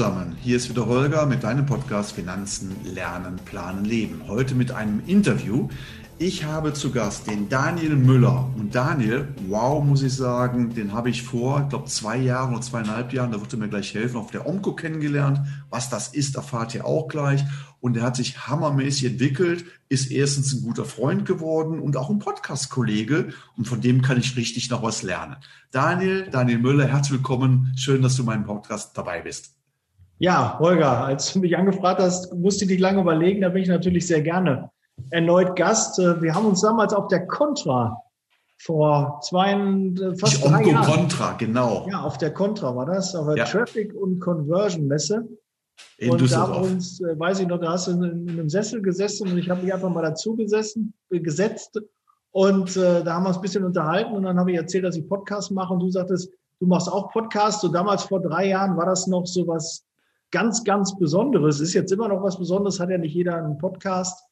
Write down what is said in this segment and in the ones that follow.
zusammen, hier ist wieder Holger mit deinem Podcast Finanzen, Lernen, Planen, Leben. Heute mit einem Interview. Ich habe zu Gast den Daniel Müller. Und Daniel, wow, muss ich sagen, den habe ich vor, ich glaube, zwei Jahren oder zweieinhalb Jahren, da wird er mir gleich helfen, auf der Omco kennengelernt. Was das ist, erfahrt ihr auch gleich. Und er hat sich hammermäßig entwickelt, ist erstens ein guter Freund geworden und auch ein Podcast-Kollege. Und von dem kann ich richtig noch was lernen. Daniel, Daniel Müller, herzlich willkommen. Schön, dass du meinem Podcast dabei bist. Ja, Holger, als du mich angefragt hast, musste ich dich lange überlegen. Da bin ich natürlich sehr gerne erneut Gast. Äh, wir haben uns damals auf der Contra vor zwei, äh, fast ich drei Jahren. Contra, genau. Ja, auf der Contra war das, auf der ja. Traffic und Conversion Messe. In und da haben uns, äh, weiß ich noch, da hast du in, in, einem Sessel gesessen und ich habe mich einfach mal dazu gesessen, gesetzt und äh, da haben wir uns ein bisschen unterhalten und dann habe ich erzählt, dass ich Podcast mache und du sagtest, du machst auch Podcast. Und damals vor drei Jahren war das noch so was ganz, ganz Besonderes. Ist jetzt immer noch was Besonderes, hat ja nicht jeder einen Podcast.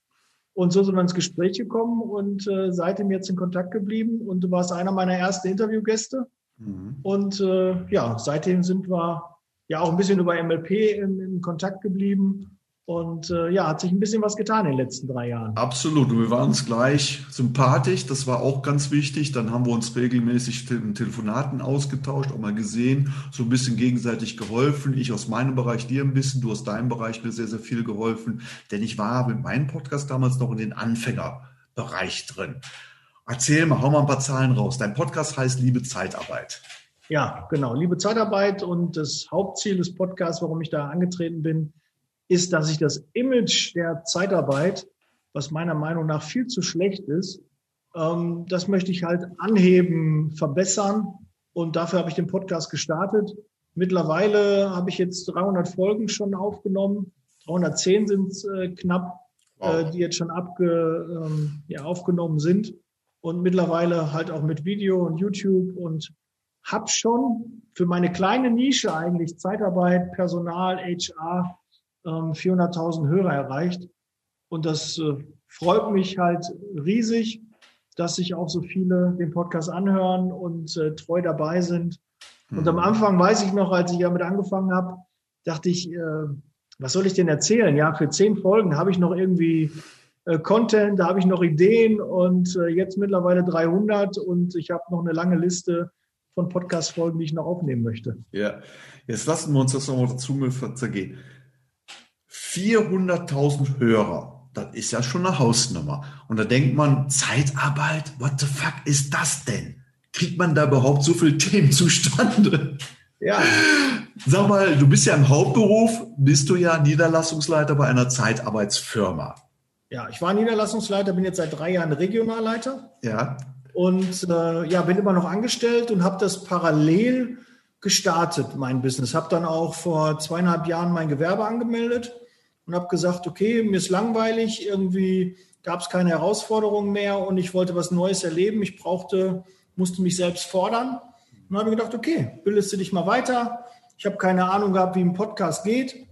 Und so sind wir ins Gespräch gekommen und äh, seitdem jetzt in Kontakt geblieben. Und du warst einer meiner ersten Interviewgäste. Mhm. Und äh, ja, seitdem sind wir ja auch ein bisschen über MLP in, in Kontakt geblieben. Und äh, ja, hat sich ein bisschen was getan in den letzten drei Jahren. Absolut. Wir waren uns gleich sympathisch. Das war auch ganz wichtig. Dann haben wir uns regelmäßig in Telefonaten ausgetauscht, auch mal gesehen, so ein bisschen gegenseitig geholfen. Ich aus meinem Bereich dir ein bisschen, du aus deinem Bereich mir sehr, sehr viel geholfen. Denn ich war mit meinem Podcast damals noch in den Anfängerbereich drin. Erzähl mal, hau mal ein paar Zahlen raus. Dein Podcast heißt Liebe Zeitarbeit. Ja, genau. Liebe Zeitarbeit und das Hauptziel des Podcasts, warum ich da angetreten bin, ist, dass ich das Image der Zeitarbeit, was meiner Meinung nach viel zu schlecht ist, ähm, das möchte ich halt anheben, verbessern. Und dafür habe ich den Podcast gestartet. Mittlerweile habe ich jetzt 300 Folgen schon aufgenommen. 310 sind es äh, knapp, wow. äh, die jetzt schon abge, ähm, ja, aufgenommen sind. Und mittlerweile halt auch mit Video und YouTube und habe schon für meine kleine Nische eigentlich Zeitarbeit, Personal, HR 400.000 ähm, Hörer erreicht. Und das äh, freut mich halt riesig, dass sich auch so viele den Podcast anhören und äh, treu dabei sind. Und am mhm. Anfang weiß ich noch, als ich damit angefangen habe, dachte ich, äh, was soll ich denn erzählen? Ja, für zehn Folgen habe ich noch irgendwie Content, da habe ich noch Ideen und jetzt mittlerweile 300 und ich habe noch eine lange Liste von Podcast-Folgen, die ich noch aufnehmen möchte. Ja, jetzt lassen wir uns das nochmal dazu zergehen. 400.000 Hörer. Das ist ja schon eine Hausnummer. Und da denkt man, Zeitarbeit, what the fuck ist das denn? Kriegt man da überhaupt so viele Themen zustande? Ja. Sag mal, du bist ja im Hauptberuf, bist du ja Niederlassungsleiter bei einer Zeitarbeitsfirma. Ja, ich war Niederlassungsleiter, bin jetzt seit drei Jahren Regionalleiter. Ja. Und äh, ja, bin immer noch angestellt und habe das parallel gestartet, mein Business. Habe dann auch vor zweieinhalb Jahren mein Gewerbe angemeldet und habe gesagt, okay, mir ist langweilig, irgendwie gab es keine Herausforderungen mehr und ich wollte was Neues erleben. Ich brauchte, musste mich selbst fordern. Und habe gedacht, okay, bildest du dich mal weiter. Ich habe keine Ahnung gehabt, wie ein Podcast geht.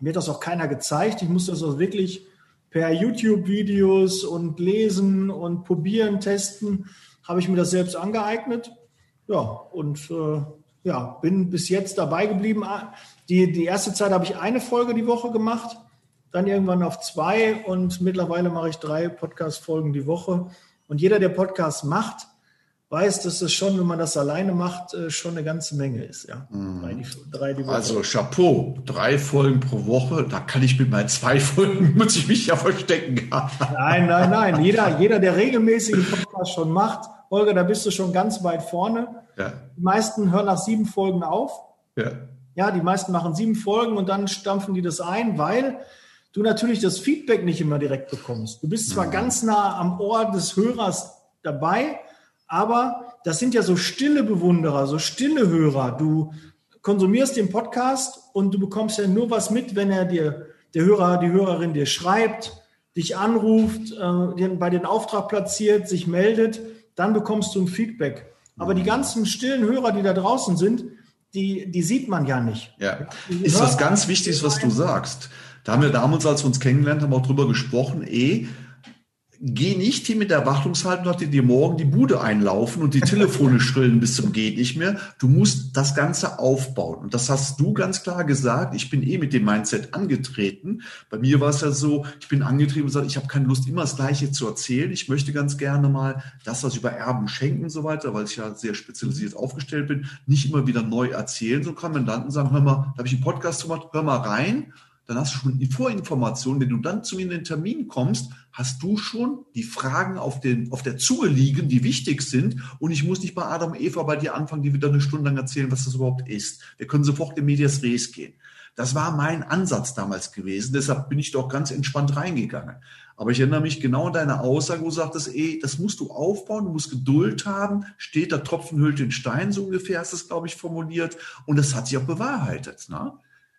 Mir hat das auch keiner gezeigt. Ich musste das auch wirklich per YouTube-Videos und lesen und probieren, testen, habe ich mir das selbst angeeignet. Ja, und äh, ja, bin bis jetzt dabei geblieben. Die, die erste Zeit habe ich eine Folge die Woche gemacht dann irgendwann auf zwei und mittlerweile mache ich drei Podcast-Folgen die Woche. Und jeder, der Podcast macht, weiß, dass es schon, wenn man das alleine macht, äh, schon eine ganze Menge ist. Ja. Mhm. Drei, drei die Woche. Also Chapeau, drei Folgen pro Woche, da kann ich mit meinen zwei Folgen, muss ich mich ja verstecken. nein, nein, nein. Jeder, jeder, der regelmäßig Podcast schon macht, Holger, da bist du schon ganz weit vorne. Ja. Die meisten hören nach sieben Folgen auf. Ja. Ja, die meisten machen sieben Folgen und dann stampfen die das ein, weil du natürlich das Feedback nicht immer direkt bekommst. Du bist zwar ganz nah am Ohr des Hörers dabei, aber das sind ja so stille Bewunderer, so stille Hörer. Du konsumierst den Podcast und du bekommst ja nur was mit, wenn er dir, der Hörer, die Hörerin dir schreibt, dich anruft, äh, bei den Auftrag platziert, sich meldet, dann bekommst du ein Feedback. Aber die ganzen stillen Hörer, die da draußen sind, die, die sieht man ja nicht. Ja. Ist was ganz Wichtiges, was du sagst. Da haben wir damals, als wir uns kennengelernt haben, auch drüber gesprochen, eh, geh nicht hin mit der Erwartungshaltung, dass die dir morgen die Bude einlaufen und die Telefone schrillen bis zum geht nicht mehr. Du musst das Ganze aufbauen. Und das hast du ganz klar gesagt. Ich bin eh mit dem Mindset angetreten. Bei mir war es ja so, ich bin angetrieben und gesagt, ich habe keine Lust, immer das Gleiche zu erzählen. Ich möchte ganz gerne mal das, was über Erben schenken und so weiter, weil ich ja sehr spezialisiert aufgestellt bin, nicht immer wieder neu erzählen. So kann man dann sagen, hör mal, da habe ich einen Podcast gemacht, hör mal rein dann hast du schon die Vorinformation. Wenn du dann zu mir in den Termin kommst, hast du schon die Fragen auf, den, auf der Zunge liegen, die wichtig sind. Und ich muss nicht bei Adam und Eva bei dir anfangen, die wieder eine Stunde lang erzählen, was das überhaupt ist. Wir können sofort in Medias Res gehen. Das war mein Ansatz damals gewesen. Deshalb bin ich doch ganz entspannt reingegangen. Aber ich erinnere mich genau an deine Aussage, wo du sagtest, ey, das musst du aufbauen, du musst Geduld haben, steht der Tropfen hüllt den Stein, so ungefähr hast du es, glaube ich, formuliert. Und das hat sich auch bewahrheitet. Ne?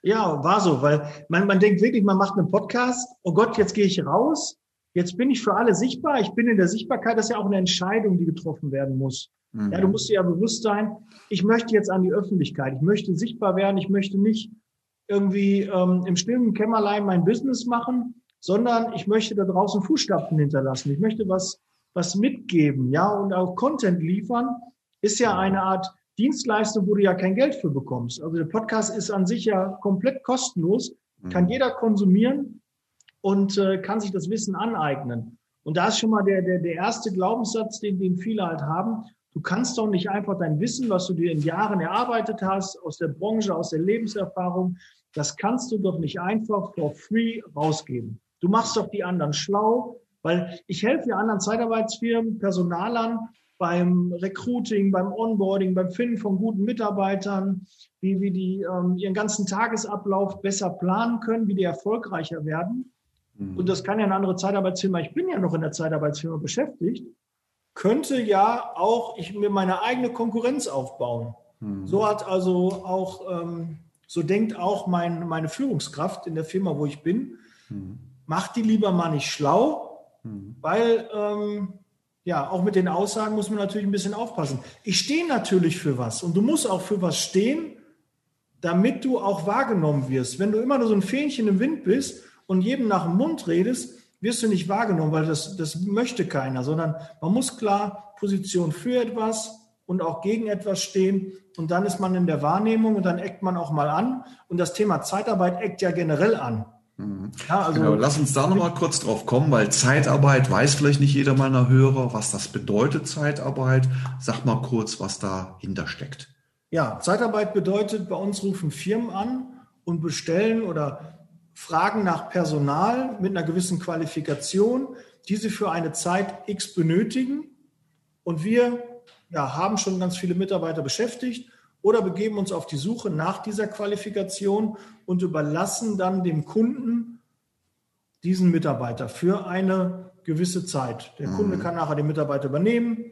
Ja, war so, weil man, man denkt wirklich, man macht einen Podcast, oh Gott, jetzt gehe ich raus, jetzt bin ich für alle sichtbar, ich bin in der Sichtbarkeit, das ist ja auch eine Entscheidung, die getroffen werden muss. Mhm. Ja, du musst dir ja bewusst sein, ich möchte jetzt an die Öffentlichkeit, ich möchte sichtbar werden, ich möchte nicht irgendwie ähm, im stillen Kämmerlein mein Business machen, sondern ich möchte da draußen Fußstapfen hinterlassen. Ich möchte was, was mitgeben, ja, und auch Content liefern, ist ja eine Art Dienstleistung, wo du ja kein Geld für bekommst. Also der Podcast ist an sich ja komplett kostenlos, kann mhm. jeder konsumieren und äh, kann sich das Wissen aneignen. Und da ist schon mal der, der, der erste Glaubenssatz, den, den viele halt haben. Du kannst doch nicht einfach dein Wissen, was du dir in Jahren erarbeitet hast, aus der Branche, aus der Lebenserfahrung, das kannst du doch nicht einfach for free rausgeben. Du machst doch die anderen schlau, weil ich helfe ja anderen Zeitarbeitsfirmen, Personalern, beim Recruiting, beim Onboarding, beim Finden von guten Mitarbeitern, wie, wie die ähm, ihren ganzen Tagesablauf besser planen können, wie die erfolgreicher werden. Mhm. Und das kann ja eine andere Zeitarbeitsfirma, ich bin ja noch in der Zeitarbeitsfirma beschäftigt, könnte ja auch ich mir meine eigene Konkurrenz aufbauen. Mhm. So hat also auch, ähm, so denkt auch mein, meine Führungskraft in der Firma, wo ich bin. Mhm. Macht die lieber mal nicht schlau, mhm. weil ähm, ja, auch mit den Aussagen muss man natürlich ein bisschen aufpassen. Ich stehe natürlich für was und du musst auch für was stehen, damit du auch wahrgenommen wirst. Wenn du immer nur so ein Fähnchen im Wind bist und jedem nach dem Mund redest, wirst du nicht wahrgenommen, weil das, das möchte keiner, sondern man muss klar Position für etwas und auch gegen etwas stehen und dann ist man in der Wahrnehmung und dann eckt man auch mal an und das Thema Zeitarbeit eckt ja generell an. Mhm. Ja, also genau, lass uns da nochmal kurz drauf kommen, weil Zeitarbeit weiß vielleicht nicht jeder meiner Hörer, was das bedeutet, Zeitarbeit. Sag mal kurz, was dahinter steckt. Ja, Zeitarbeit bedeutet, bei uns rufen Firmen an und bestellen oder fragen nach Personal mit einer gewissen Qualifikation, die sie für eine Zeit X benötigen. Und wir ja, haben schon ganz viele Mitarbeiter beschäftigt oder begeben uns auf die Suche nach dieser Qualifikation und überlassen dann dem Kunden diesen Mitarbeiter für eine gewisse Zeit. Der mhm. Kunde kann nachher den Mitarbeiter übernehmen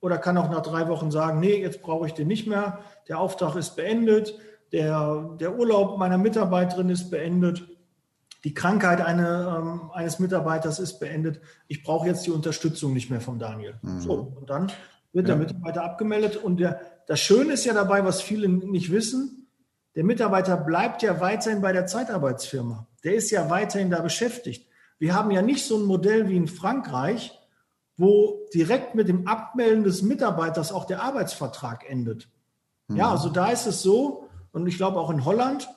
oder kann auch nach drei Wochen sagen, nee, jetzt brauche ich den nicht mehr, der Auftrag ist beendet, der, der Urlaub meiner Mitarbeiterin ist beendet, die Krankheit eine, ähm, eines Mitarbeiters ist beendet, ich brauche jetzt die Unterstützung nicht mehr von Daniel. Mhm. So, und dann wird ja. der Mitarbeiter abgemeldet und der, das Schöne ist ja dabei, was viele nicht wissen, der Mitarbeiter bleibt ja weiterhin bei der Zeitarbeitsfirma. Der ist ja weiterhin da beschäftigt. Wir haben ja nicht so ein Modell wie in Frankreich, wo direkt mit dem Abmelden des Mitarbeiters auch der Arbeitsvertrag endet. Mhm. Ja, also da ist es so, und ich glaube auch in Holland,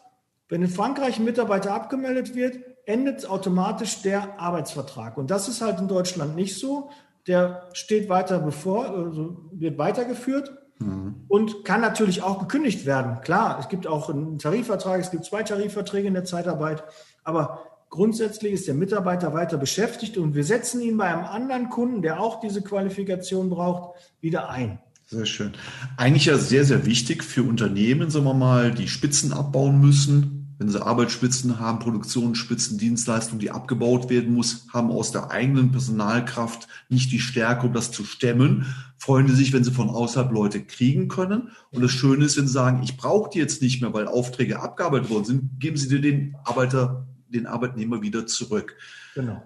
wenn in Frankreich ein Mitarbeiter abgemeldet wird, endet automatisch der Arbeitsvertrag. Und das ist halt in Deutschland nicht so. Der steht weiter bevor, also wird weitergeführt Mhm. Und kann natürlich auch gekündigt werden. Klar, es gibt auch einen Tarifvertrag, es gibt zwei Tarifverträge in der Zeitarbeit, aber grundsätzlich ist der Mitarbeiter weiter beschäftigt und wir setzen ihn bei einem anderen Kunden, der auch diese Qualifikation braucht, wieder ein. Sehr schön. Eigentlich ja sehr, sehr wichtig für Unternehmen, sagen wir mal, die Spitzen abbauen müssen, wenn sie Arbeitsspitzen haben, Produktionsspitzen, Dienstleistungen, die abgebaut werden muss, haben aus der eigenen Personalkraft nicht die Stärke, um das zu stemmen, freuen sie sich, wenn sie von außerhalb Leute kriegen können. Und das Schöne ist, wenn sie sagen, ich brauche die jetzt nicht mehr, weil Aufträge abgearbeitet worden sind, geben sie dir den Arbeiter, den Arbeitnehmer wieder zurück. Genau.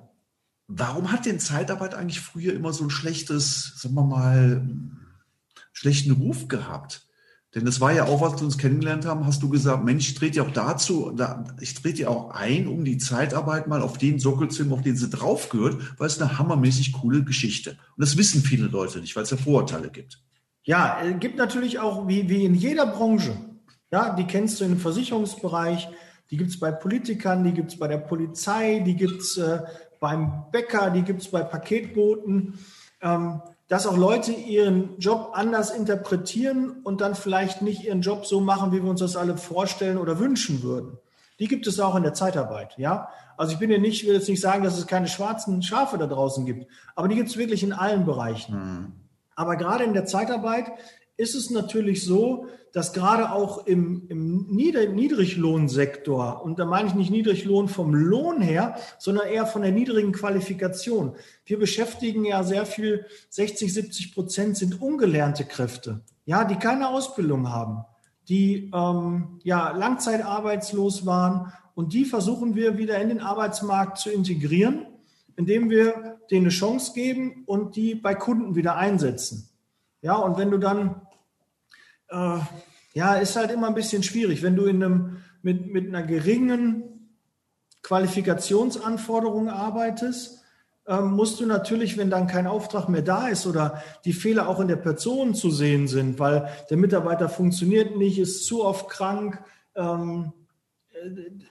Warum hat denn Zeitarbeit eigentlich früher immer so ein schlechtes, sagen wir mal, schlechten Ruf gehabt? Denn das war ja auch, was wir uns kennengelernt haben, hast du gesagt, Mensch, ich trete ja auch dazu, da, ich trete ja auch ein, um die Zeitarbeit mal auf den Sockel zu nehmen, auf den sie drauf gehört, weil es eine hammermäßig coole Geschichte. Und das wissen viele Leute nicht, weil es ja Vorurteile gibt. Ja, es gibt natürlich auch, wie, wie in jeder Branche, ja, die kennst du im Versicherungsbereich, die gibt es bei Politikern, die gibt es bei der Polizei, die gibt es äh, beim Bäcker, die gibt es bei Paketboten. Ähm, dass auch Leute ihren Job anders interpretieren und dann vielleicht nicht ihren Job so machen, wie wir uns das alle vorstellen oder wünschen würden. Die gibt es auch in der Zeitarbeit, ja. Also ich bin ja nicht, will jetzt nicht sagen, dass es keine schwarzen Schafe da draußen gibt, aber die gibt es wirklich in allen Bereichen. Mhm. Aber gerade in der Zeitarbeit ist es natürlich so, dass gerade auch im, im Niedriglohnsektor, und da meine ich nicht Niedriglohn vom Lohn her, sondern eher von der niedrigen Qualifikation. Wir beschäftigen ja sehr viel, 60, 70 Prozent sind ungelernte Kräfte, ja, die keine Ausbildung haben, die ähm, ja langzeitarbeitslos waren und die versuchen wir wieder in den Arbeitsmarkt zu integrieren, indem wir denen eine Chance geben und die bei Kunden wieder einsetzen. Ja, und wenn du dann äh, ja, ist halt immer ein bisschen schwierig. Wenn du in einem, mit, mit einer geringen Qualifikationsanforderung arbeitest, ähm, musst du natürlich, wenn dann kein Auftrag mehr da ist oder die Fehler auch in der Person zu sehen sind, weil der Mitarbeiter funktioniert nicht, ist zu oft krank, ähm,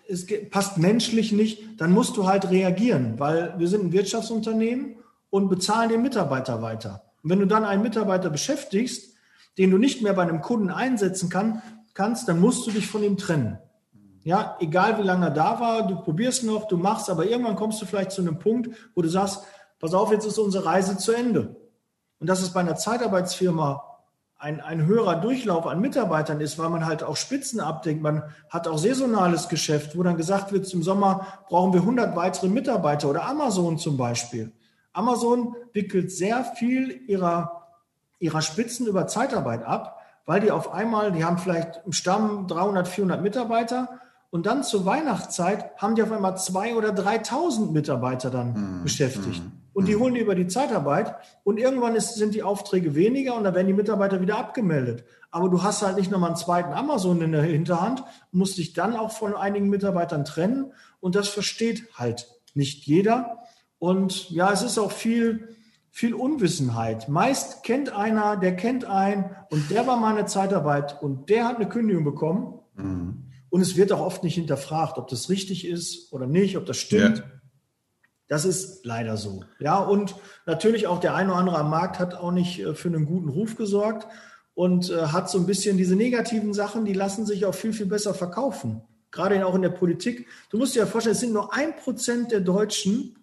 es passt menschlich nicht, dann musst du halt reagieren, weil wir sind ein Wirtschaftsunternehmen und bezahlen den Mitarbeiter weiter. Und wenn du dann einen Mitarbeiter beschäftigst, den du nicht mehr bei einem Kunden einsetzen kann, kannst, dann musst du dich von ihm trennen. Ja, egal wie lange er da war, du probierst noch, du machst, aber irgendwann kommst du vielleicht zu einem Punkt, wo du sagst, pass auf, jetzt ist unsere Reise zu Ende. Und dass es bei einer Zeitarbeitsfirma ein, ein höherer Durchlauf an Mitarbeitern ist, weil man halt auch Spitzen abdenkt. Man hat auch saisonales Geschäft, wo dann gesagt wird, im Sommer brauchen wir 100 weitere Mitarbeiter oder Amazon zum Beispiel. Amazon wickelt sehr viel ihrer ihrer Spitzen über Zeitarbeit ab, weil die auf einmal, die haben vielleicht im Stamm 300, 400 Mitarbeiter und dann zur Weihnachtszeit haben die auf einmal zwei oder 3000 Mitarbeiter dann hm, beschäftigt. Hm, und die hm. holen die über die Zeitarbeit und irgendwann ist, sind die Aufträge weniger und dann werden die Mitarbeiter wieder abgemeldet. Aber du hast halt nicht nochmal einen zweiten Amazon in der Hinterhand, musst dich dann auch von einigen Mitarbeitern trennen und das versteht halt nicht jeder. Und ja, es ist auch viel, viel Unwissenheit. Meist kennt einer, der kennt einen und der war meine Zeitarbeit und der hat eine Kündigung bekommen. Mhm. Und es wird auch oft nicht hinterfragt, ob das richtig ist oder nicht, ob das stimmt. Ja. Das ist leider so. Ja, und natürlich auch der eine oder andere am Markt hat auch nicht äh, für einen guten Ruf gesorgt und äh, hat so ein bisschen diese negativen Sachen, die lassen sich auch viel, viel besser verkaufen. Gerade auch in der Politik. Du musst dir ja vorstellen, es sind nur ein Prozent der Deutschen,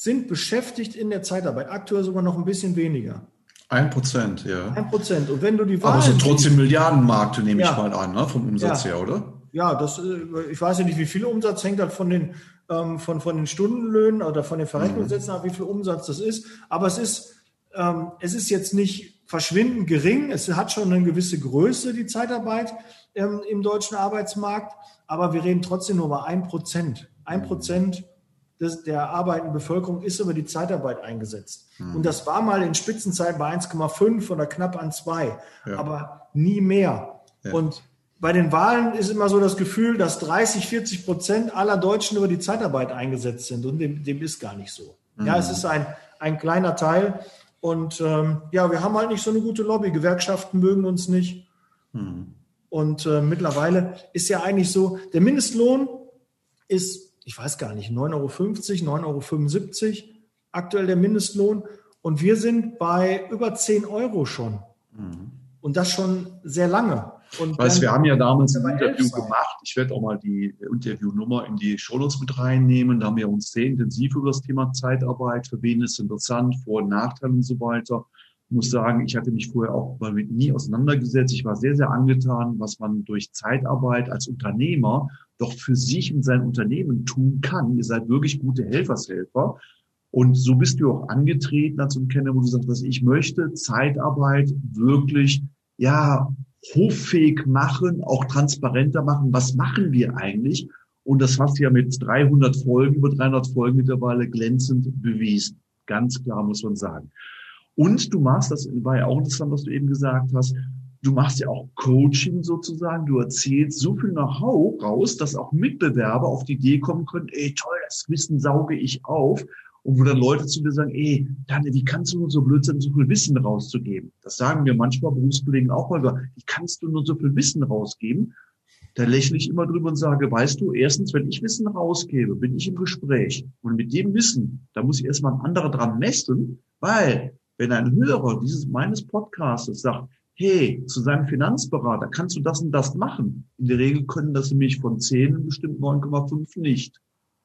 sind beschäftigt in der Zeitarbeit. Aktuell sogar noch ein bisschen weniger. Ein Prozent, ja. Ein Prozent. Und wenn du die Wahlen Aber sind trotzdem Milliardenmarkt, nehme ja. ich mal an, ne? vom Umsatz ja. her, oder? Ja, das, äh, ich weiß ja nicht, wie viel Umsatz hängt halt von den, ähm, von, von den Stundenlöhnen oder von den Verrechnungssätzen mhm. ab, wie viel Umsatz das ist. Aber es ist, ähm, es ist jetzt nicht verschwindend gering. Es hat schon eine gewisse Größe, die Zeitarbeit ähm, im deutschen Arbeitsmarkt. Aber wir reden trotzdem nur über ein Prozent. Ein Prozent des, der arbeitenden Bevölkerung ist über die Zeitarbeit eingesetzt. Mhm. Und das war mal in Spitzenzeiten bei 1,5 oder knapp an 2, ja. aber nie mehr. Ja. Und bei den Wahlen ist immer so das Gefühl, dass 30, 40 Prozent aller Deutschen über die Zeitarbeit eingesetzt sind. Und dem, dem ist gar nicht so. Mhm. Ja, es ist ein, ein kleiner Teil. Und ähm, ja, wir haben halt nicht so eine gute Lobby. Gewerkschaften mögen uns nicht. Mhm. Und äh, mittlerweile ist ja eigentlich so, der Mindestlohn ist ich weiß gar nicht, 9,50 Euro, 9,75 Euro aktuell der Mindestlohn. Und wir sind bei über 10 Euro schon. Mhm. Und das schon sehr lange. Und weißt, wir haben ja damals ein Interview gemacht. Ich werde auch mal die Interviewnummer in die Shownotes mit reinnehmen. Da haben wir uns sehr intensiv über das Thema Zeitarbeit, für wen ist interessant, Vor- und Nachteile und so weiter. Ich muss sagen, ich hatte mich vorher auch damit nie auseinandergesetzt. Ich war sehr, sehr angetan, was man durch Zeitarbeit als Unternehmer doch für sich und sein Unternehmen tun kann. Ihr seid wirklich gute Helfershelfer. Und so bist du auch angetreten als Kenner, wo du sagst, dass ich möchte Zeitarbeit wirklich, ja, hoffähig machen, auch transparenter machen. Was machen wir eigentlich? Und das hast du ja mit 300 Folgen, über 300 Folgen mittlerweile glänzend bewiesen. Ganz klar muss man sagen. Und du machst, das war ja auch interessant, was du eben gesagt hast, du machst ja auch Coaching sozusagen, du erzählst so viel Know-how raus, dass auch Mitbewerber auf die Idee kommen können, ey toll, das Wissen sauge ich auf. Und wo dann Leute zu dir sagen, ey, Daniel, wie kannst du nur so blöd sein, so viel Wissen rauszugeben? Das sagen mir manchmal Berufskollegen auch mal, wie kannst du nur so viel Wissen rausgeben? Da lächle ich immer drüber und sage, weißt du, erstens, wenn ich Wissen rausgebe, bin ich im Gespräch. Und mit dem Wissen, da muss ich erstmal ein anderer dran messen, weil wenn ein Hörer dieses meines Podcasts sagt, hey, zu seinem Finanzberater, kannst du das und das machen? In der Regel können das nämlich von 10 bestimmt 9,5 nicht.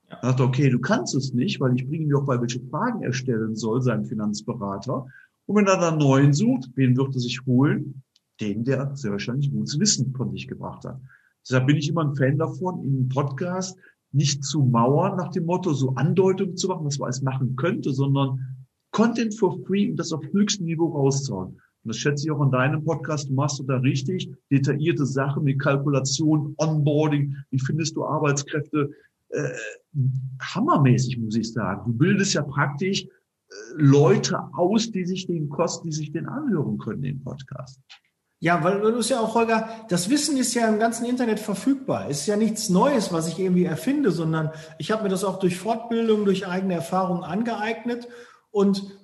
Ja. Er sagt, okay, du kannst es nicht, weil ich bringe mir auch bei, welche Fragen er stellen soll, sein Finanzberater. Und wenn er dann neuen sucht, wen wird er sich holen? Den, der sehr wahrscheinlich gutes Wissen von sich gebracht hat. Deshalb bin ich immer ein Fan davon, in einem Podcast nicht zu mauern nach dem Motto, so Andeutungen zu machen, was man alles machen könnte, sondern Content for free und das auf höchstem Niveau rauszuhauen. Und das schätze ich auch an deinem Podcast. Du machst du da richtig detaillierte Sachen wie Kalkulation, Onboarding. Wie findest du Arbeitskräfte? Äh, hammermäßig, muss ich sagen. Du bildest ja praktisch äh, Leute aus, die sich den kosten, die sich den anhören können, den Podcast. Ja, weil du es ja auch, Holger, das Wissen ist ja im ganzen Internet verfügbar. Ist ja nichts Neues, was ich irgendwie erfinde, sondern ich habe mir das auch durch Fortbildung, durch eigene Erfahrungen angeeignet und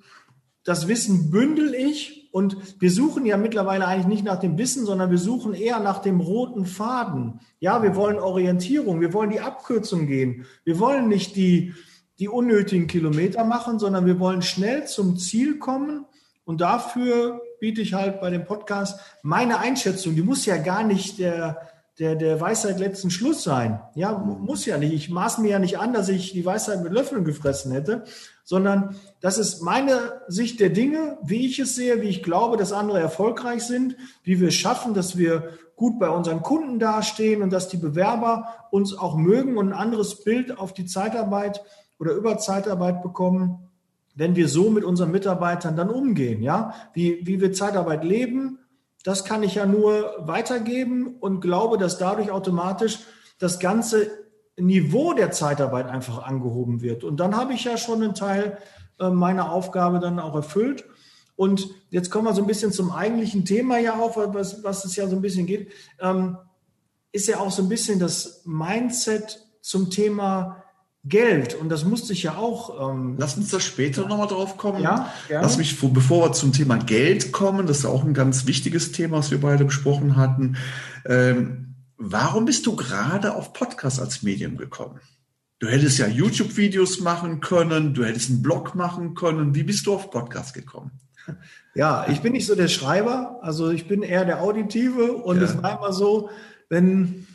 das Wissen bündel ich und wir suchen ja mittlerweile eigentlich nicht nach dem Wissen, sondern wir suchen eher nach dem roten Faden. Ja, wir wollen Orientierung, wir wollen die Abkürzung gehen. Wir wollen nicht die, die unnötigen Kilometer machen, sondern wir wollen schnell zum Ziel kommen und dafür biete ich halt bei dem Podcast meine Einschätzung. Die muss ja gar nicht der, der, der Weisheit letzten Schluss sein. Ja, muss ja nicht. Ich maß mir ja nicht an, dass ich die Weisheit mit Löffeln gefressen hätte, sondern das ist meine Sicht der Dinge, wie ich es sehe, wie ich glaube, dass andere erfolgreich sind, wie wir es schaffen, dass wir gut bei unseren Kunden dastehen und dass die Bewerber uns auch mögen und ein anderes Bild auf die Zeitarbeit oder über Zeitarbeit bekommen wenn wir so mit unseren Mitarbeitern dann umgehen, ja, wie, wie wir Zeitarbeit leben, das kann ich ja nur weitergeben und glaube, dass dadurch automatisch das ganze Niveau der Zeitarbeit einfach angehoben wird. Und dann habe ich ja schon einen Teil äh, meiner Aufgabe dann auch erfüllt. Und jetzt kommen wir so ein bisschen zum eigentlichen Thema ja auch, was, was es ja so ein bisschen geht, ähm, ist ja auch so ein bisschen das Mindset zum Thema Geld, und das musste ich ja auch. Ähm, Lass uns da später nochmal drauf kommen. Ja, gerne. Lass mich, bevor wir zum Thema Geld kommen, das ist auch ein ganz wichtiges Thema, was wir beide besprochen hatten. Ähm, warum bist du gerade auf Podcast als Medium gekommen? Du hättest ja YouTube-Videos machen können, du hättest einen Blog machen können. Wie bist du auf Podcast gekommen? Ja, ich bin nicht so der Schreiber, also ich bin eher der Auditive und ja. es war immer so, wenn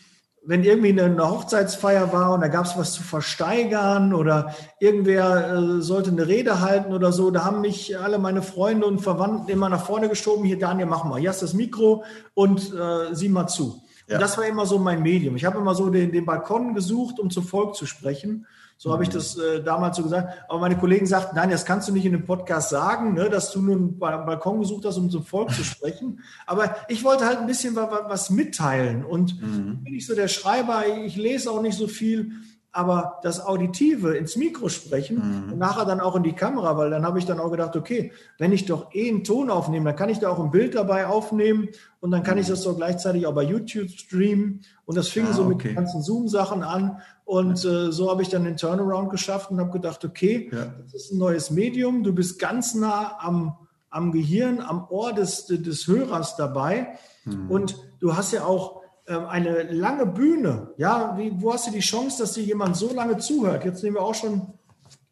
wenn irgendwie eine Hochzeitsfeier war und da gab es was zu versteigern oder irgendwer äh, sollte eine Rede halten oder so, da haben mich alle meine Freunde und Verwandten immer nach vorne geschoben. Hier, Daniel, mach mal. Hier hast das Mikro und äh, sieh mal zu. Ja. Und das war immer so mein Medium. Ich habe immer so den, den Balkon gesucht, um zu Volk zu sprechen. So habe ich das äh, damals so gesagt. Aber meine Kollegen sagten, nein, das kannst du nicht in dem Podcast sagen, ne, dass du nur einen Balkon gesucht hast, um zum Volk zu sprechen. Aber ich wollte halt ein bisschen was mitteilen. Und mhm. bin ich so der Schreiber, ich lese auch nicht so viel aber das Auditive ins Mikro sprechen mhm. und nachher dann auch in die Kamera, weil dann habe ich dann auch gedacht, okay, wenn ich doch eh einen Ton aufnehme, dann kann ich da auch ein Bild dabei aufnehmen und dann kann mhm. ich das doch gleichzeitig auch bei YouTube streamen und das fing ah, so mit okay. den ganzen Zoom-Sachen an und äh, so habe ich dann den Turnaround geschafft und habe gedacht, okay, ja. das ist ein neues Medium, du bist ganz nah am, am Gehirn, am Ohr des, des Hörers dabei mhm. und du hast ja auch eine lange Bühne, ja, wie, wo hast du die Chance, dass dir jemand so lange zuhört? Jetzt nehmen wir auch schon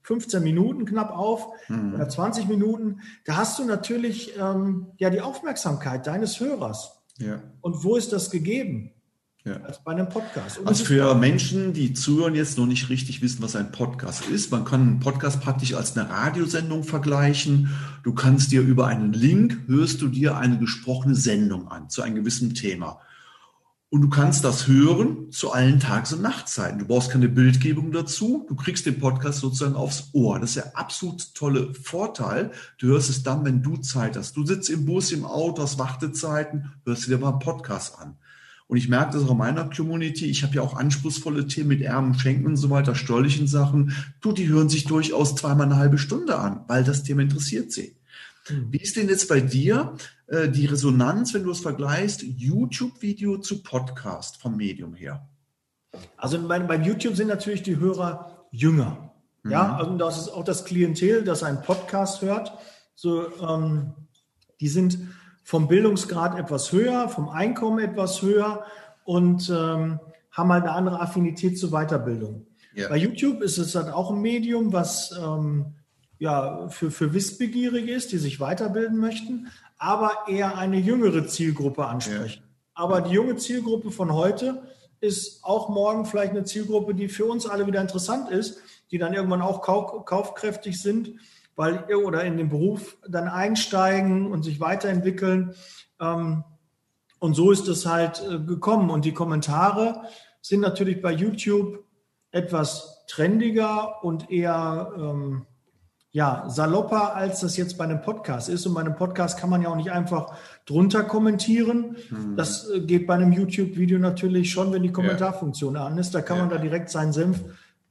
15 Minuten knapp auf mhm. oder 20 Minuten. Da hast du natürlich ähm, ja die Aufmerksamkeit deines Hörers. Ja. Und wo ist das gegeben? Ja. Als bei einem Podcast. Und also für Menschen, die zuhören, jetzt noch nicht richtig wissen, was ein Podcast ist. Man kann einen Podcast praktisch als eine Radiosendung vergleichen. Du kannst dir über einen Link, hörst du dir eine gesprochene Sendung an zu einem gewissen Thema. Und du kannst das hören zu allen Tages- und Nachtzeiten. Du brauchst keine Bildgebung dazu. Du kriegst den Podcast sozusagen aufs Ohr. Das ist der absolut tolle Vorteil. Du hörst es dann, wenn du Zeit hast. Du sitzt im Bus, im Auto, hast Wartezeiten, hörst dir mal einen Podcast an. Und ich merke das auch in meiner Community. Ich habe ja auch anspruchsvolle Themen mit Ärmen, Schenken und so weiter, steuerlichen Sachen. Du, die hören sich durchaus zweimal eine halbe Stunde an, weil das Thema interessiert sie. Wie ist denn jetzt bei dir äh, die Resonanz, wenn du es vergleichst, YouTube-Video zu Podcast vom Medium her? Also bei, beim YouTube sind natürlich die Hörer jünger. Mhm. Ja, also das ist auch das Klientel, das einen Podcast hört. So, ähm, die sind vom Bildungsgrad etwas höher, vom Einkommen etwas höher und ähm, haben halt eine andere Affinität zur Weiterbildung. Ja. Bei YouTube ist es halt auch ein Medium, was ähm, ja, für, für Wissbegierige ist, die sich weiterbilden möchten, aber eher eine jüngere Zielgruppe ansprechen. Ja. Aber die junge Zielgruppe von heute ist auch morgen vielleicht eine Zielgruppe, die für uns alle wieder interessant ist, die dann irgendwann auch kauf, kaufkräftig sind, weil oder in den Beruf dann einsteigen und sich weiterentwickeln. Ähm, und so ist es halt äh, gekommen. Und die Kommentare sind natürlich bei YouTube etwas trendiger und eher ähm, ja, salopper, als das jetzt bei einem Podcast ist. Und bei einem Podcast kann man ja auch nicht einfach drunter kommentieren. Mhm. Das äh, geht bei einem YouTube-Video natürlich schon, wenn die Kommentarfunktion ja. an ist. Da kann ja. man da direkt seinen Senf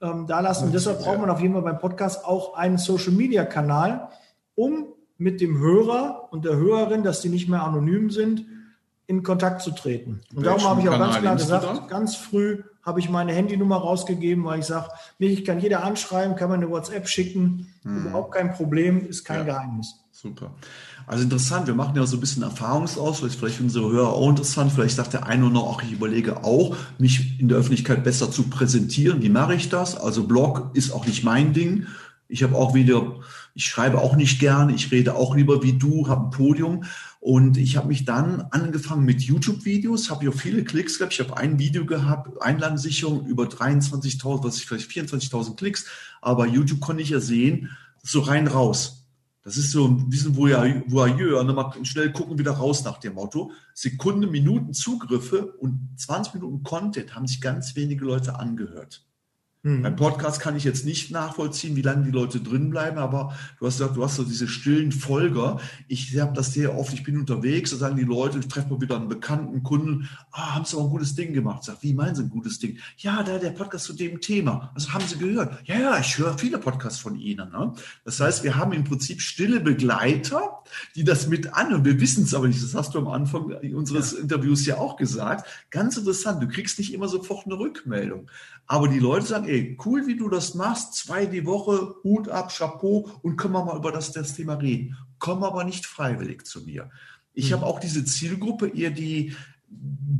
ähm, da lassen. Und deshalb braucht man auf jeden Fall beim Podcast auch einen Social-Media-Kanal, um mit dem Hörer und der Hörerin, dass die nicht mehr anonym sind, in Kontakt zu treten. Und Welchen darum habe ich auch ganz klar gesagt, ganz früh habe ich meine Handynummer rausgegeben, weil ich sage, mich kann jeder anschreiben, kann man eine WhatsApp schicken, hm. überhaupt kein Problem, ist kein ja. Geheimnis. Super. Also interessant, wir machen ja so ein bisschen Erfahrungsausfluss, vielleicht unsere Hörer auch interessant, vielleicht sagt der eine oder andere, auch ich überlege auch, mich in der Öffentlichkeit besser zu präsentieren. Wie mache ich das? Also Blog ist auch nicht mein Ding. Ich habe auch wieder, ich schreibe auch nicht gern, ich rede auch lieber wie du, habe ein Podium. Und ich habe mich dann angefangen mit YouTube-Videos, habe ja viele Klicks gehabt. Ich habe ein Video gehabt, Einladungssicherung über 23.000, was ich vielleicht 24.000 Klicks. Aber YouTube konnte ich ja sehen, so rein raus. Das ist so ein bisschen Voyeur, ne? mal schnell gucken, wieder raus nach dem Motto. Sekunde, Minuten Zugriffe und 20 Minuten Content haben sich ganz wenige Leute angehört. Mhm. Beim Podcast kann ich jetzt nicht nachvollziehen, wie lange die Leute drin bleiben, aber du hast gesagt, du hast so diese stillen Folger. Ich habe das sehr oft, ich bin unterwegs, da sagen die Leute, ich treffe mal wieder einen bekannten Kunden, ah, haben sie auch ein gutes Ding gemacht. Sag, wie meinen sie ein gutes Ding? Ja, da der Podcast zu dem Thema. Also haben sie gehört. Ja, ja, ich höre viele Podcasts von Ihnen. Ne? Das heißt, wir haben im Prinzip stille Begleiter, die das mit an und wir wissen es aber nicht. Das hast du am Anfang unseres ja. Interviews ja auch gesagt. Ganz interessant. Du kriegst nicht immer sofort eine Rückmeldung. Aber die Leute sagen, ey, cool, wie du das machst, zwei die Woche, Hut ab, Chapeau und können wir mal über das, das Thema reden. Komm aber nicht freiwillig zu mir. Ich mhm. habe auch diese Zielgruppe, eher die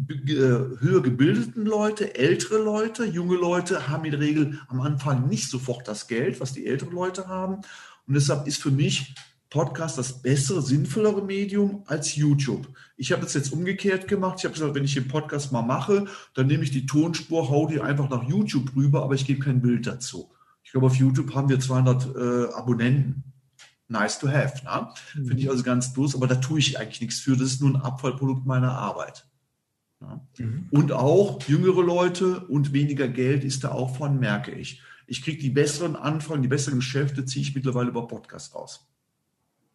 äh, höher gebildeten Leute, ältere Leute, junge Leute haben in der Regel am Anfang nicht sofort das Geld, was die älteren Leute haben. Und deshalb ist für mich Podcast das bessere, sinnvollere Medium als YouTube. Ich habe es jetzt umgekehrt gemacht. Ich habe gesagt, wenn ich den Podcast mal mache, dann nehme ich die Tonspur, hau die einfach nach YouTube rüber, aber ich gebe kein Bild dazu. Ich glaube, auf YouTube haben wir 200 äh, Abonnenten. Nice to have. Ne? Mhm. Finde ich also ganz bloß, aber da tue ich eigentlich nichts für. Das ist nur ein Abfallprodukt meiner Arbeit. Ja? Mhm. Und auch jüngere Leute und weniger Geld ist da auch von, merke ich. Ich kriege die besseren Anfragen, die besseren Geschäfte ziehe ich mittlerweile über Podcast raus.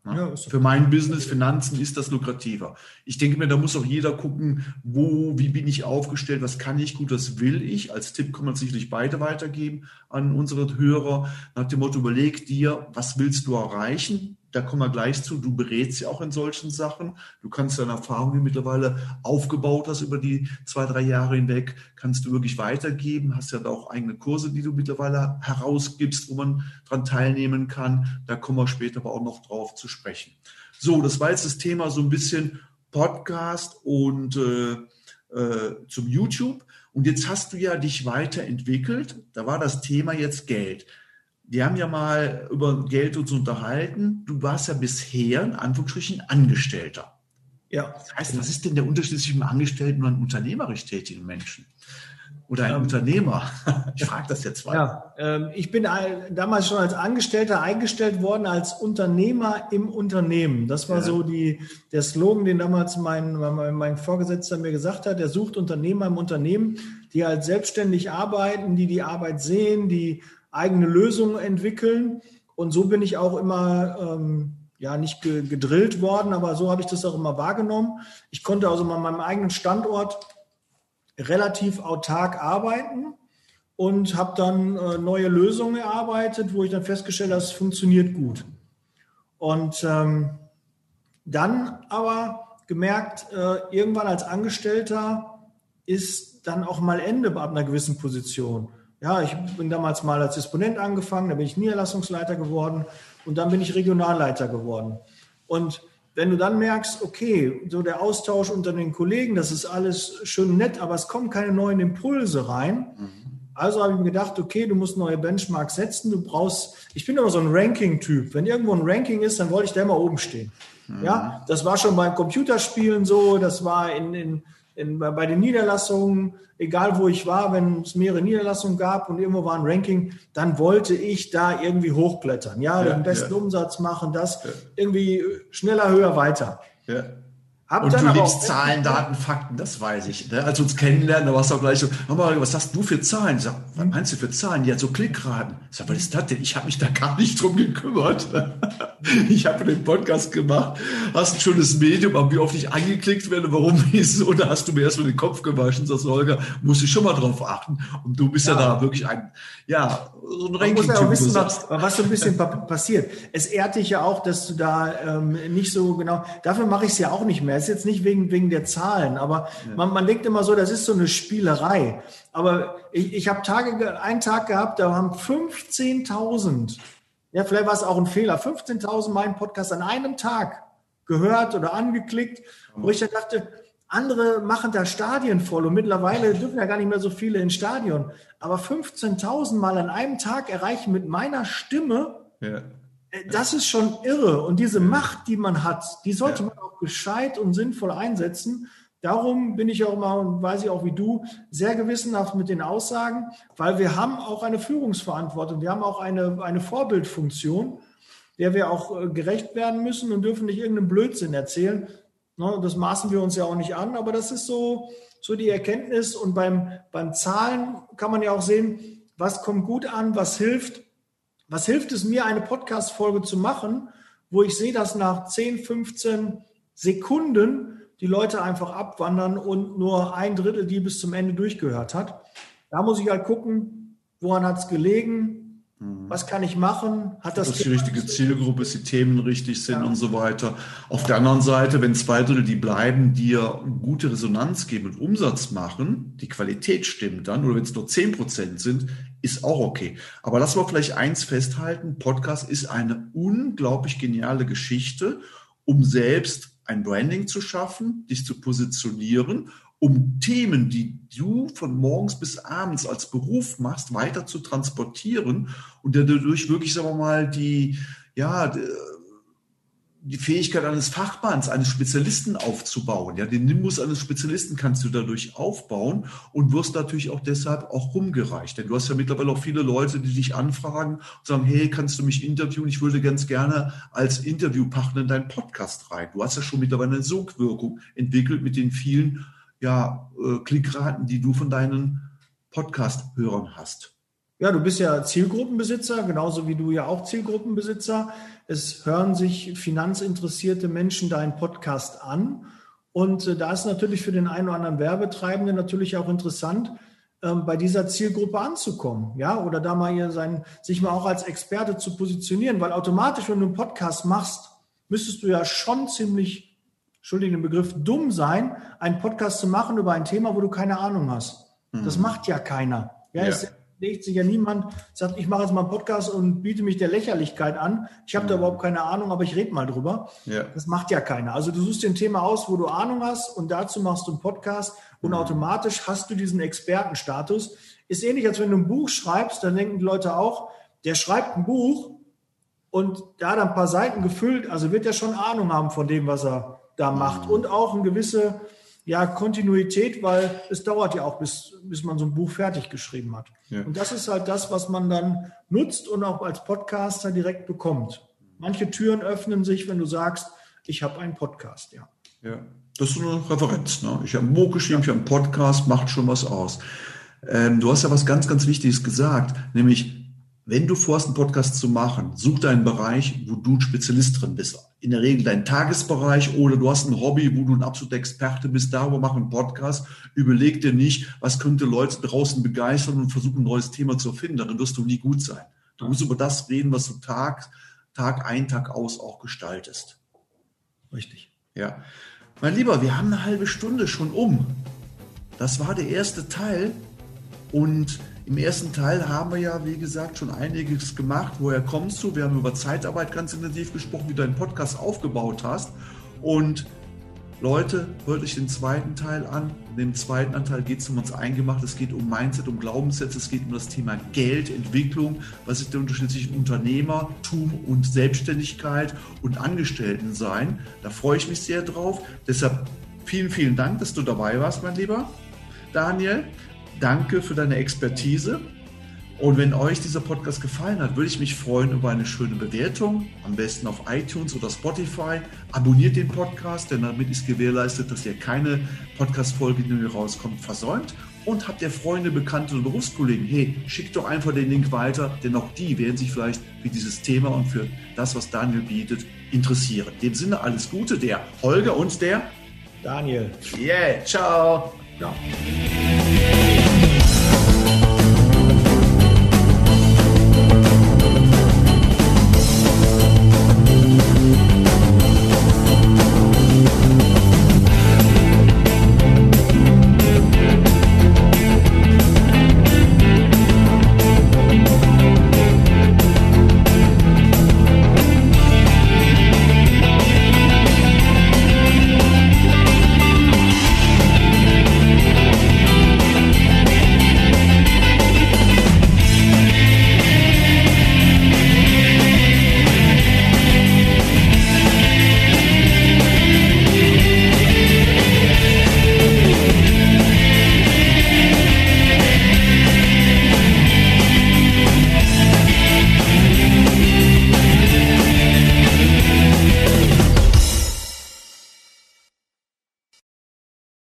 Ja, für mein Business, Finanzen ist das lukrativer. Ich denke mir, da muss auch jeder gucken, wo, wie bin ich aufgestellt, was kann ich gut, was will ich. Als Tipp kann man sicherlich beide weitergeben an unsere Hörer. Nach dem Motto, überleg dir, was willst du erreichen? Da kommen wir gleich zu, du berätst ja auch in solchen Sachen. Du kannst deine Erfahrungen, die mittlerweile aufgebaut hast über die zwei, drei Jahre hinweg, kannst du wirklich weitergeben. Hast ja da auch eigene Kurse, die du mittlerweile herausgibst, wo man dran teilnehmen kann. Da kommen wir später aber auch noch drauf zu sprechen. So, das war jetzt das Thema so ein bisschen Podcast und äh, äh, zum YouTube. Und jetzt hast du ja dich weiterentwickelt. Da war das Thema jetzt Geld wir haben ja mal über Geld uns unterhalten. Du warst ja bisher in Anführungsstrichen Angestellter. Ja. Das heißt, was ist denn der Unterschied zwischen einem Angestellten und einem unternehmerisch tätigen Menschen? Oder ein ähm, Unternehmer? Ich frage das jetzt mal. Ja, ähm, ich bin damals schon als Angestellter eingestellt worden, als Unternehmer im Unternehmen. Das war ja. so die, der Slogan, den damals mein, mein, mein Vorgesetzter mir gesagt hat. Er sucht Unternehmer im Unternehmen, die halt selbstständig arbeiten, die die Arbeit sehen, die eigene Lösungen entwickeln. Und so bin ich auch immer, ähm, ja, nicht ge gedrillt worden, aber so habe ich das auch immer wahrgenommen. Ich konnte also an meinem eigenen Standort relativ autark arbeiten und habe dann äh, neue Lösungen erarbeitet, wo ich dann festgestellt habe, es funktioniert gut. Und ähm, dann aber gemerkt, äh, irgendwann als Angestellter ist dann auch mal Ende ab einer gewissen Position. Ja, ich bin damals mal als Disponent angefangen, dann bin ich Niederlassungsleiter geworden und dann bin ich Regionalleiter geworden. Und wenn du dann merkst, okay, so der Austausch unter den Kollegen, das ist alles schön nett, aber es kommen keine neuen Impulse rein. Mhm. Also habe ich mir gedacht, okay, du musst neue Benchmarks setzen. Du brauchst, ich bin immer so ein Ranking-Typ. Wenn irgendwo ein Ranking ist, dann wollte ich da immer oben stehen. Mhm. Ja, das war schon beim Computerspielen so, das war in, in, in, bei den Niederlassungen, egal wo ich war, wenn es mehrere Niederlassungen gab und irgendwo war ein Ranking, dann wollte ich da irgendwie hochklettern. Ja, ja den besten ja. Umsatz machen, das ja. irgendwie schneller, höher, weiter. Hab und du liebst Zahlen, Daten, Fakten, das weiß ich. Ne? Als wir uns kennenlernen, da warst du auch gleich so, was hast du für Zahlen? Ich sag, was meinst du für Zahlen? Ja, so Klickraten. Ich sag, was ist das denn? Ich habe mich da gar nicht drum gekümmert. Ich habe den Podcast gemacht, hast ein schönes Medium, aber wie oft ich angeklickt werde, warum ist da hast du mir erst mal den Kopf gewaschen, sagst Holger, muss ich schon mal drauf achten. Und du bist ja, ja da wirklich ein, ja, so ein ranking muss ja wissen, was, was so ein bisschen passiert. Es ehrt dich ja auch, dass du da ähm, nicht so genau, dafür mache ich es ja auch nicht mehr ist jetzt nicht wegen, wegen der Zahlen, aber ja. man, man denkt immer so, das ist so eine Spielerei. Aber ich, ich habe Tage, einen Tag gehabt, da haben 15.000, ja, vielleicht war es auch ein Fehler, 15.000 meinen Podcast an einem Tag gehört oder angeklickt, wo ich dann dachte, andere machen da Stadien voll und mittlerweile dürfen ja gar nicht mehr so viele ins Stadion. Aber 15.000 Mal an einem Tag erreichen mit meiner Stimme, ja. Das ist schon irre. Und diese Macht, die man hat, die sollte man auch gescheit und sinnvoll einsetzen. Darum bin ich auch immer, und weiß ich auch wie du, sehr gewissenhaft mit den Aussagen, weil wir haben auch eine Führungsverantwortung. Wir haben auch eine, eine Vorbildfunktion, der wir auch äh, gerecht werden müssen und dürfen nicht irgendeinen Blödsinn erzählen. Ne, das maßen wir uns ja auch nicht an, aber das ist so, so die Erkenntnis. Und beim, beim Zahlen kann man ja auch sehen, was kommt gut an, was hilft was hilft es mir, eine Podcast-Folge zu machen, wo ich sehe, dass nach 10, 15 Sekunden die Leute einfach abwandern und nur ein Drittel die bis zum Ende durchgehört hat. Da muss ich halt gucken, woran hat es gelegen. Was kann ich machen? Hat das, das die richtige Zielgruppe, dass die Themen richtig sind ja. und so weiter. Auf der anderen Seite, wenn zwei Drittel die bleiben, dir gute Resonanz geben und Umsatz machen, die Qualität stimmt dann, oder wenn es nur zehn Prozent sind, ist auch okay. Aber lass mal vielleicht eins festhalten. Podcast ist eine unglaublich geniale Geschichte, um selbst ein Branding zu schaffen, dich zu positionieren um Themen, die du von morgens bis abends als Beruf machst, weiter zu transportieren und dadurch wirklich, sagen wir mal, die, ja, die Fähigkeit eines Fachmanns, eines Spezialisten aufzubauen. Ja, den Nimbus eines Spezialisten kannst du dadurch aufbauen und wirst natürlich auch deshalb auch rumgereicht. Denn du hast ja mittlerweile auch viele Leute, die dich anfragen und sagen, hey, kannst du mich interviewen? Ich würde ganz gerne als Interviewpartner in deinen Podcast rein. Du hast ja schon mittlerweile eine Sogwirkung entwickelt mit den vielen ja, äh, Klickraten, die du von deinen Podcast-Hörern hast. Ja, du bist ja Zielgruppenbesitzer, genauso wie du ja auch Zielgruppenbesitzer. Es hören sich finanzinteressierte Menschen deinen Podcast an. Und äh, da ist natürlich für den einen oder anderen Werbetreibenden natürlich auch interessant, ähm, bei dieser Zielgruppe anzukommen, ja, oder da mal hier sein, sich mal auch als Experte zu positionieren, weil automatisch, wenn du einen Podcast machst, müsstest du ja schon ziemlich entschuldige den Begriff, dumm sein, einen Podcast zu machen über ein Thema, wo du keine Ahnung hast. Mhm. Das macht ja keiner. Ja, ja. Es legt sich ja niemand, sagt, ich mache jetzt mal einen Podcast und biete mich der Lächerlichkeit an. Ich habe mhm. da überhaupt keine Ahnung, aber ich rede mal drüber. Ja. Das macht ja keiner. Also du suchst dir ein Thema aus, wo du Ahnung hast und dazu machst du einen Podcast und mhm. automatisch hast du diesen Expertenstatus. Ist ähnlich, als wenn du ein Buch schreibst, dann denken die Leute auch, der schreibt ein Buch und da hat er ein paar Seiten gefüllt, also wird er schon Ahnung haben von dem, was er da macht und auch eine gewisse ja, Kontinuität, weil es dauert ja auch, bis, bis man so ein Buch fertig geschrieben hat. Ja. Und das ist halt das, was man dann nutzt und auch als Podcaster direkt bekommt. Manche Türen öffnen sich, wenn du sagst, ich habe einen Podcast, ja. Ja, das ist eine Referenz. Ne? Ich habe ein Buch geschrieben, ich habe einen Podcast, macht schon was aus. Ähm, du hast ja was ganz, ganz Wichtiges gesagt, nämlich wenn du vorhast, einen Podcast zu machen, such deinen Bereich, wo du Spezialist drin bist. In der Regel dein Tagesbereich oder du hast ein Hobby, wo du ein absoluter Experte bist, darüber mach einen Podcast. Überleg dir nicht, was könnte Leute draußen begeistern und versuchen, ein neues Thema zu finden. Darin wirst du nie gut sein. Du musst über das reden, was du Tag, Tag ein, Tag aus auch gestaltest. Richtig. Ja. Mein Lieber, wir haben eine halbe Stunde schon um. Das war der erste Teil. Und im ersten Teil haben wir ja, wie gesagt, schon einiges gemacht. Woher kommst du? Wir haben über Zeitarbeit ganz intensiv gesprochen, wie du deinen Podcast aufgebaut hast. Und Leute, hört euch den zweiten Teil an. In dem zweiten Anteil geht es um uns eingemacht. Es geht um Mindset, um Glaubenssätze, es geht um das Thema Geld, Entwicklung, was ist der Unterschied zwischen Unternehmertum und Selbstständigkeit und Angestelltensein. Da freue ich mich sehr drauf. Deshalb vielen, vielen Dank, dass du dabei warst, mein Lieber Daniel. Danke für deine Expertise. Und wenn euch dieser Podcast gefallen hat, würde ich mich freuen über eine schöne Bewertung, am besten auf iTunes oder Spotify. Abonniert den Podcast, denn damit ist gewährleistet, dass ihr keine Podcast-Folge, die hier rauskommt, versäumt. Und habt ihr Freunde, Bekannte oder Berufskollegen, hey, schickt doch einfach den Link weiter, denn auch die werden sich vielleicht für dieses Thema und für das, was Daniel bietet, interessieren. In dem Sinne alles Gute, der Holger und der Daniel. Yeah, ciao. Ja.